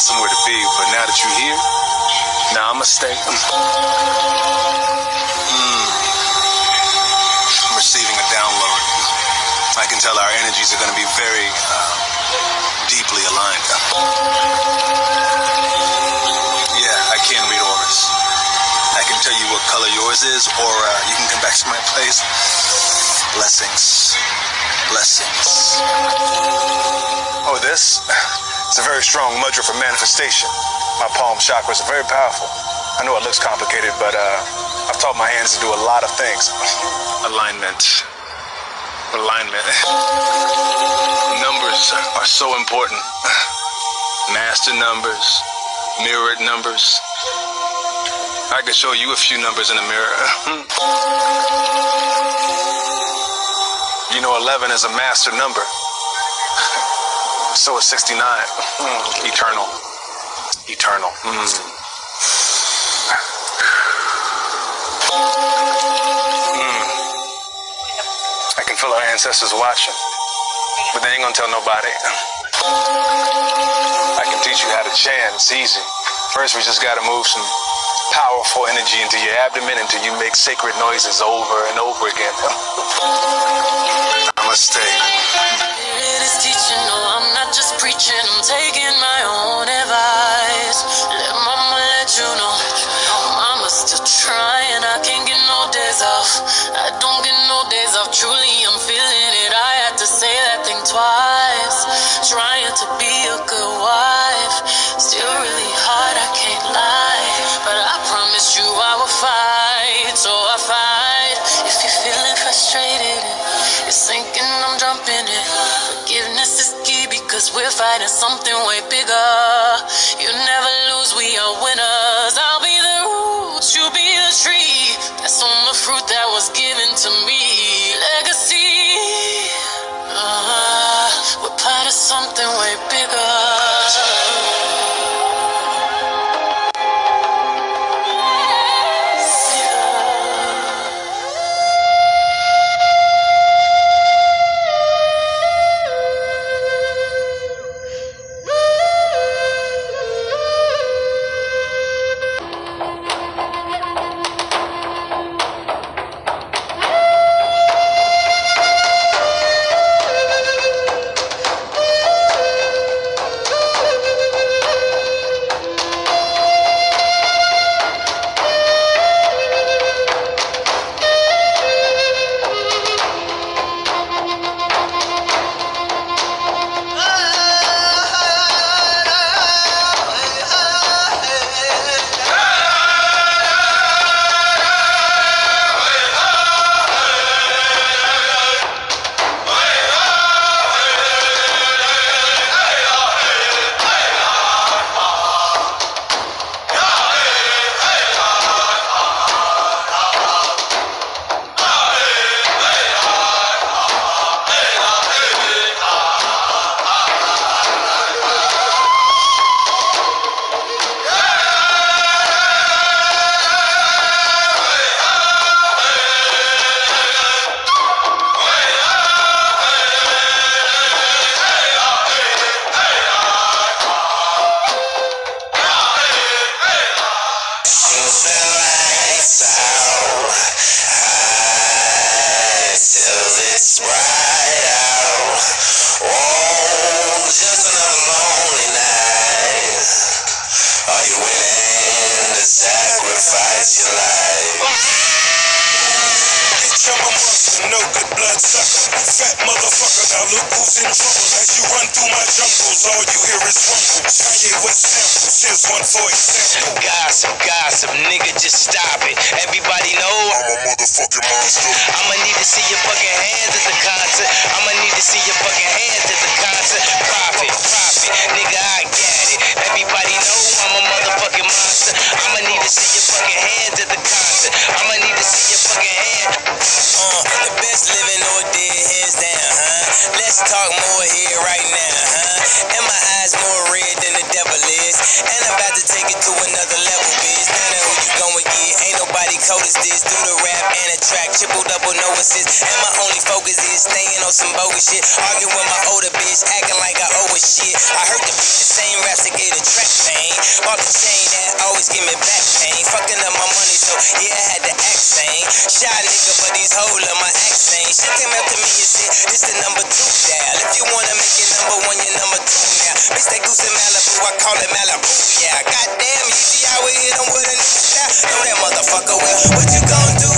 had somewhere to be, but now that you're here, now I'ma stay. Mm. I'm receiving a download. I can tell our energies are going to be very uh, deeply aligned. Yeah, I can read auras. I can tell you what color yours is, or uh, you can come back to my place. Blessings. Blessings. Oh, this? It's a very strong mudra for manifestation. My palm chakras are very powerful. I know it looks complicated, but uh, I've taught my hands to do a lot of things. Alignment. Alignment. Numbers are so important. Master numbers, mirrored numbers. I could show you a few numbers in the mirror. you know, 11 is a master number. So is 69. Eternal. Eternal. Mm. Mm. I can feel our ancestors watching, but they ain't gonna tell nobody. I can teach you how to chant. It's easy. First, we just gotta move some powerful energy into your abdomen until you make sacred noises over and over again. Namaste. Preaching, I'm taking my own advice. Let mama let you know. Mama's still trying, I can't get no days off. I don't get no days off, truly, I'm feeling it. I had to say that thing twice. Trying to be a good wife, still really hard, I can't lie. But I promised you I would fight, so I fight. If you're feeling frustrated, you're sinking, I'm jumping key because we're fighting something way bigger. No good blood sucker. Fat motherfucker, now look who's in trouble. As you run through my jungles, all you hear is rumble. Kanye West samples, here's one for example. Gossip, gossip, nigga, just stop it. Everybody know I'm a motherfucking monster. I'ma need to see your fucking hands at the concert. I'ma need to see your fucking hands at the concert. Profit, profit, nigga, I got fucking hands at the concert. I'ma need to see your fucking hands. Uh, the best living or dead, hands down, huh? Let's talk more here right now, huh? And my eyes more red than the devil is. And I'm as this. Do the rap and a track, triple double, no assist. And my only focus is staying on some bogus shit. Arguing with my older bitch, acting like I owe her shit. I heard the the same raps that get a track pain. Bought the chain that always give me back pain. Fucking up my money, so yeah, I had to act sane. Shy nigga, but these hoes love my accent. She came up to me and said, this the number two dial. If you wanna make it number one, you're number two now. Bitch, that goose in Malibu, I call it Malibu, yeah. Goddamn, easy, I would hit 'em with a new style. Know that motherfucker well. What you gonna do?